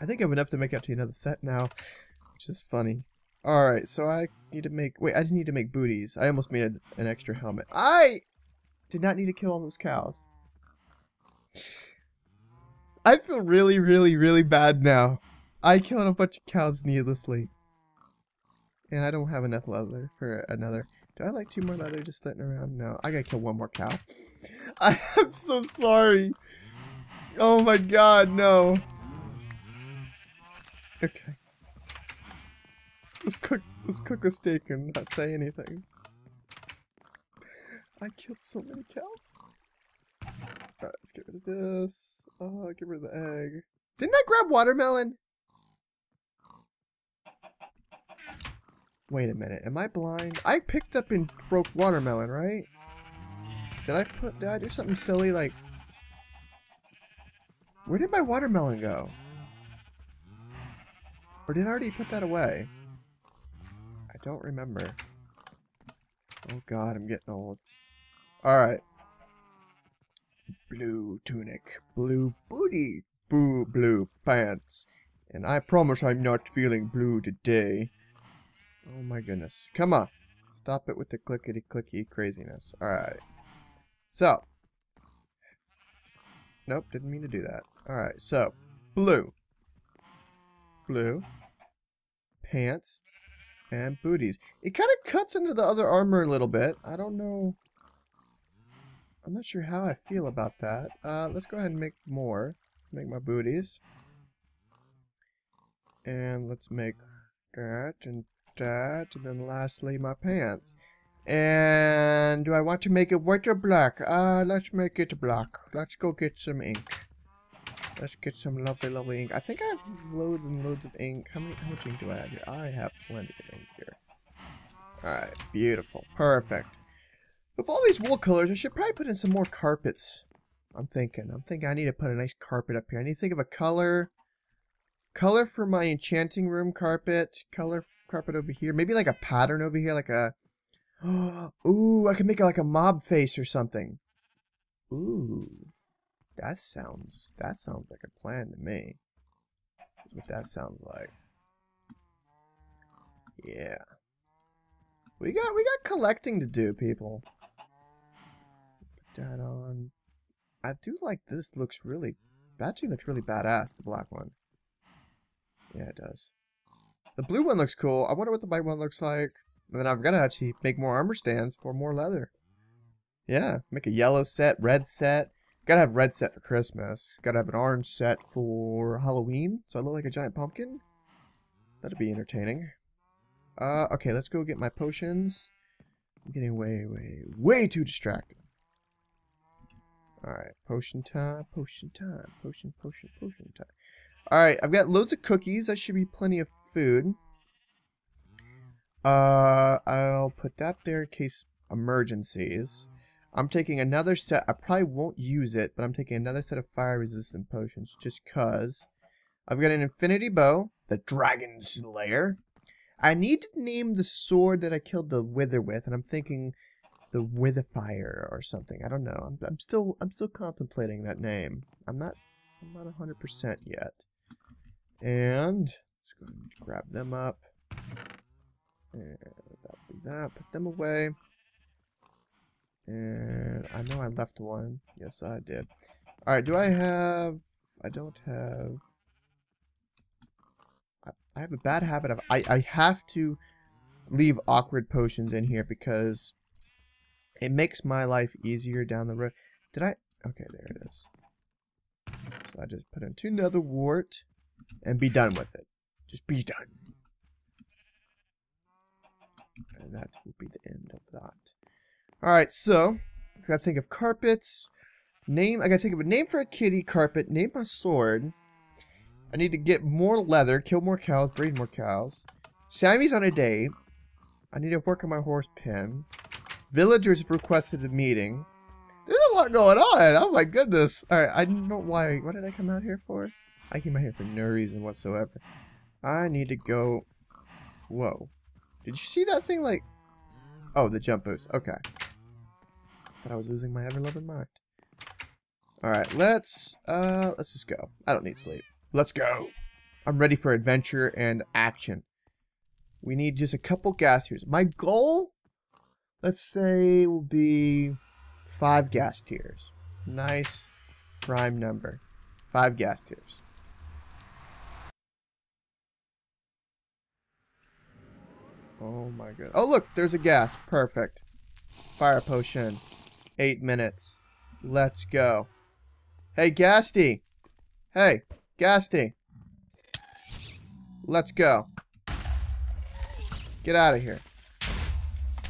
I think I have enough to make out to another set now, which is funny. Alright, so I need to make... Wait, I didn't need to make booties. I almost made an extra helmet. I did not need to kill all those cows. I feel really, really, really bad now. I killed a bunch of cows needlessly. And I don't have enough leather for another. Do I like two more leather just sitting around? No, I gotta kill one more cow. I am so sorry. Oh my god, no. Okay. Let's cook let's cook a steak and not say anything. I killed so many cows. Alright, let's get rid of this. Uh, get rid of the egg. Didn't I grab watermelon? Wait a minute, am I blind? I picked up and broke watermelon, right? Did I put, did I do something silly like... Where did my watermelon go? Or did I already put that away? I don't remember. Oh god, I'm getting old. Alright. Blue tunic, blue booty, blue, blue pants. And I promise I'm not feeling blue today. Oh my goodness. Come on. Stop it with the clickety clicky craziness. Alright. So. Nope, didn't mean to do that. Alright, so. Blue. Blue. Pants. And booties. It kind of cuts into the other armor a little bit. I don't know. I'm not sure how I feel about that. Uh, let's go ahead and make more. Make my booties. And let's make that and that. And then lastly, my pants. And do I want to make it white or black? Uh, let's make it black. Let's go get some ink. Let's get some lovely, lovely ink. I think I have loads and loads of ink. How many? How much ink do I have here? I have plenty of ink here. Alright, beautiful. Perfect. With all these wool colors, I should probably put in some more carpets. I'm thinking. I'm thinking I need to put a nice carpet up here. I need to think of a color. Color for my enchanting room carpet. Color carpet over here. Maybe like a pattern over here, like a... Ooh, I could make it like a mob face or something. Ooh. That sounds... That sounds like a plan to me. That's what that sounds like. Yeah. We got we got collecting to do, people. Put that on. I do like this looks really that too looks really badass, the black one. Yeah, it does. The blue one looks cool. I wonder what the white one looks like. And then I've got to actually make more armor stands for more leather. Yeah, make a yellow set, red set. Gotta have red set for Christmas. Gotta have an orange set for Halloween. So I look like a giant pumpkin. That'd be entertaining. Uh, okay, let's go get my potions. I'm getting way, way, way too distracted. Alright, potion time, potion time, potion, potion, potion time. Alright, I've got loads of cookies. That should be plenty of food. Uh, I'll put that there in case emergencies. I'm taking another set. I probably won't use it, but I'm taking another set of fire-resistant potions just cuz. I've got an infinity bow, the Dragon Slayer. I need to name the sword that I killed the Wither with, and I'm thinking the Witherfire or something. I don't know. I'm, I'm still I'm still contemplating that name. I'm not I'm not 100% yet. And let's go and grab them up. And that'll be that. Put them away. And I know I left one. Yes, I did. Alright, do I have... I don't have... I have a bad habit of I, I have to leave awkward potions in here because it makes my life easier down the road. Did I? Okay, there it is. So I just put in two nether wart and be done with it. Just be done. And that will be the end of that. Alright, so I gotta think of carpets. Name I gotta think of a name for a kitty carpet, name my sword. I need to get more leather, kill more cows, breed more cows. Sammy's on a date. I need to work on my horse pen. Villagers have requested a meeting. There's a lot going on. Oh my goodness. Alright, I don't know why. What did I come out here for? I came out here for no reason whatsoever. I need to go... Whoa. Did you see that thing like... Oh, the jump boost. Okay. Thought I was losing my ever-loving mind. Alright, let's... Uh, let's just go. I don't need sleep. Let's go. I'm ready for adventure and action. We need just a couple ghast tears. My goal, let's say, will be five ghast tears. Nice prime number. Five ghast tears. Oh my god. Oh look, there's a ghast. Perfect. Fire potion. Eight minutes. Let's go. Hey, Gasty. Hey, Gasty. Let's go. Get out of here.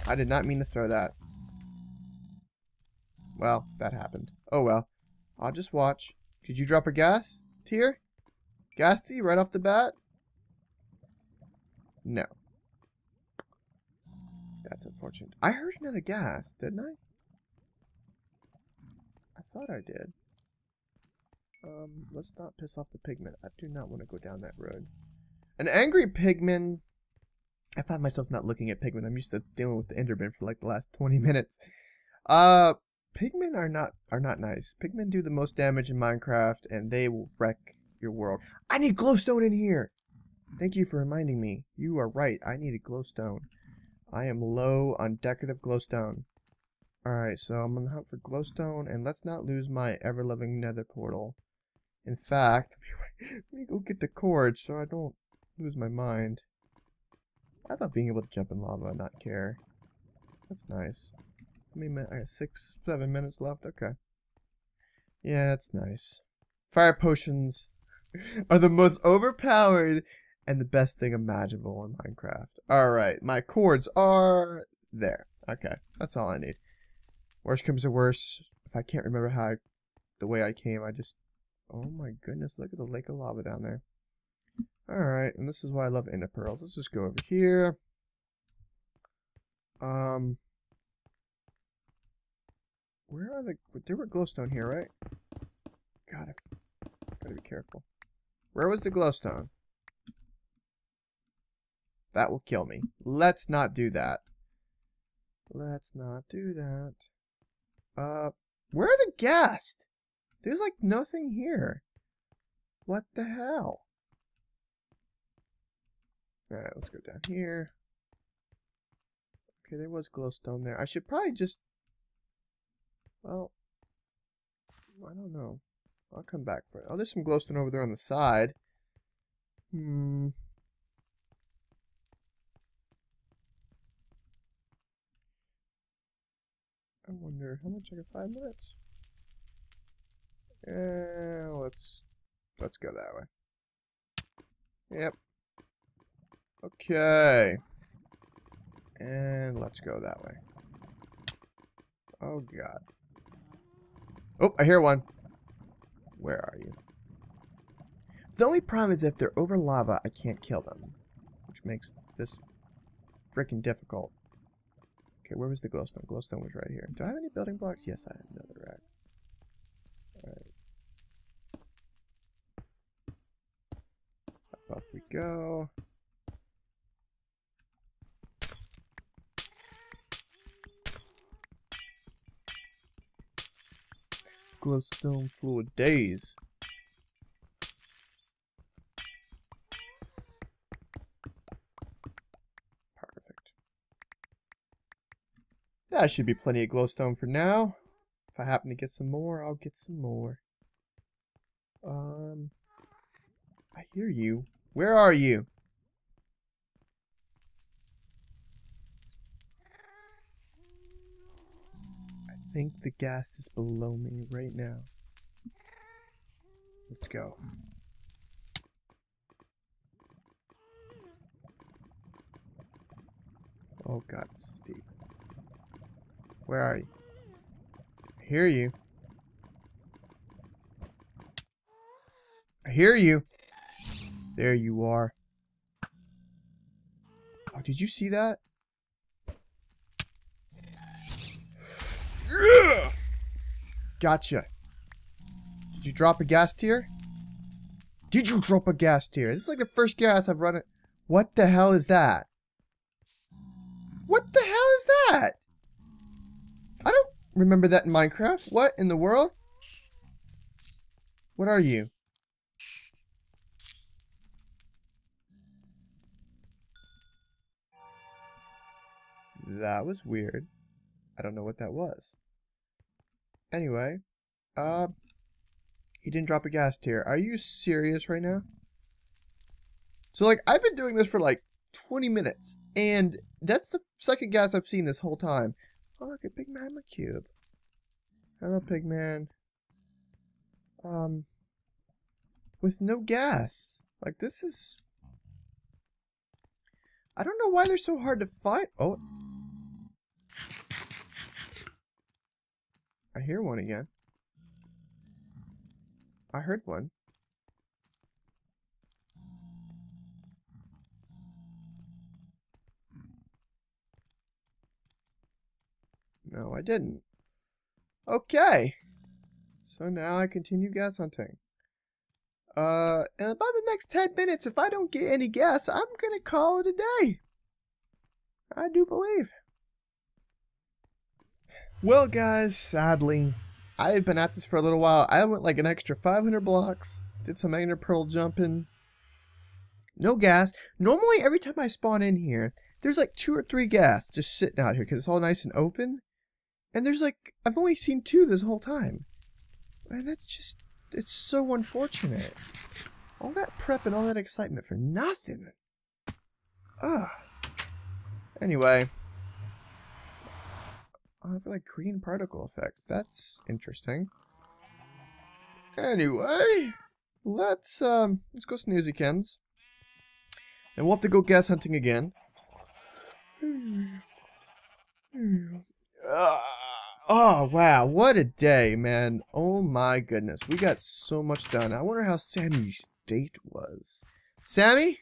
I did not mean to throw that. Well, that happened. Oh well. I'll just watch. Could you drop a ghast tear? Gasty right off the bat? No. That's unfortunate. I heard another ghast, didn't I? I thought I did. Um, let's not piss off the pigman. I do not want to go down that road. An angry pigman. I find myself not looking at pigmen. I'm used to dealing with the Enderman for like the last 20 minutes. Uh, pigmen are not are not nice. Pigmen do the most damage in Minecraft, and they will wreck your world. I need glowstone in here. Thank you for reminding me. You are right. I need a glowstone. I am low on decorative glowstone. Alright, so I'm on the hunt for glowstone, and let's not lose my ever-loving nether portal. In fact, let me go get the cord so I don't lose my mind. I love being able to jump in lava and not care. That's nice. I mean, I got six, seven minutes left. Okay. Yeah, that's nice. Fire potions are the most overpowered and the best thing imaginable in Minecraft. Alright, my coords are there. Okay, that's all I need. Worst comes to worst, if I can't remember how I, the way I came, I just... Oh my goodness, look at the lake of lava down there. Alright, and this is why I love ender pearls. Let's just go over here. Um... Where are the... There were glowstone here, right? God, I gotta be careful. Where was the glowstone? That will kill me. Let's not do that. Let's not do that. Uh, where are the ghasts? There's like nothing here. What the hell? Alright, let's go down here. Okay, there was glowstone there. I should probably just... Well, I don't know. I'll come back for it. Oh, there's some glowstone over there on the side. Hmm. I wonder how much I got five minutes. Yeah, uh, let's let's go that way. Yep. Okay. And let's go that way. Oh god. Oh, I hear one. Where are you? The only problem is if they're over lava, I can't kill them. Which makes this freaking difficult. Okay, where was the glowstone? Glowstone was right here. Do I have any building blocks? Yes, I have another rack. Alright. Up, up we go. Glowstone full of days. That should be plenty of glowstone for now. If I happen to get some more, I'll get some more. Um, I hear you. Where are you? I think the ghast is below me right now. Let's go. Oh god, this is deep. Where are you? I hear you. I hear you. There you are. Oh, did you see that? Yeah! Gotcha. Did you drop a ghast tear? Did you drop a ghast tear? This is like the first ghast I've run it. What the hell is that? What the hell is that? remember that in Minecraft? What in the world? What are you? That was weird. I don't know what that was. Anyway, uh, he didn't drop a ghast tear. Are you serious right now? So, like, I've been doing this for, like, 20 minutes, and that's the second ghast I've seen this whole time. Oh, look, a big magma cube. Hello, Pigman. Um, with no ghast. Like, this is... I don't know why they're so hard to find. Oh. I hear one again. I heard one. No, I didn't. Okay. So now I continue ghast hunting. Uh, and about the next 10 minutes, if I don't get any ghast, I'm gonna call it a day. I do believe. Well, guys, sadly, I've been at this for a little while. I went like an extra 500 blocks, did some Ender Pearl jumping. No ghast. Normally, every time I spawn in here, there's like two or three ghast just sitting out here because it's all nice and open. And there's like, I've only seen two this whole time. And that's just, it's so unfortunate. All that prep and all that excitement for nothing. Ugh. Anyway. I have like green particle effects. That's interesting. Anyway, let's um let's go snoozykins. And we'll have to go ghast hunting again. Uh, oh, wow. What a day, man. Oh, my goodness. We got so much done. I wonder how Sammy's date was. Sammy?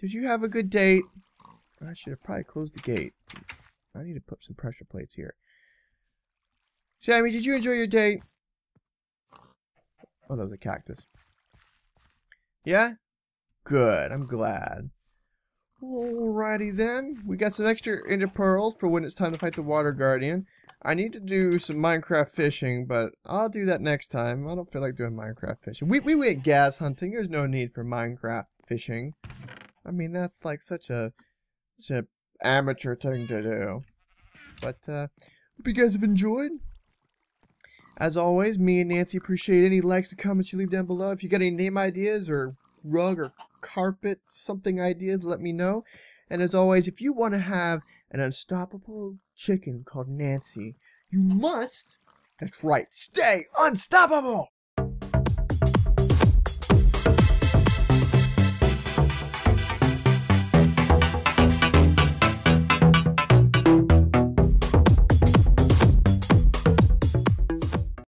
Did you have a good date? I should have probably closed the gate. I need to put some pressure plates here. Sammy, did you enjoy your date? Oh, that was a cactus. Yeah? Good. I'm glad. Alrighty then. We got some extra ender pearls for when it's time to fight the water guardian. I need to do some Minecraft fishing, but I'll do that next time. I don't feel like doing Minecraft fishing. We, we went ghast hunting. There's no need for Minecraft fishing. I mean, that's like such a, such a amateur thing to do. But, uh, hope you guys have enjoyed. As always, me and Nancy appreciate any likes and comments you leave down below. If you got any name ideas or rug or carpet something ideas, let me know. And as always, if you want to have an unstoppable chicken called Nancy, you must, that's right, stay unstoppable!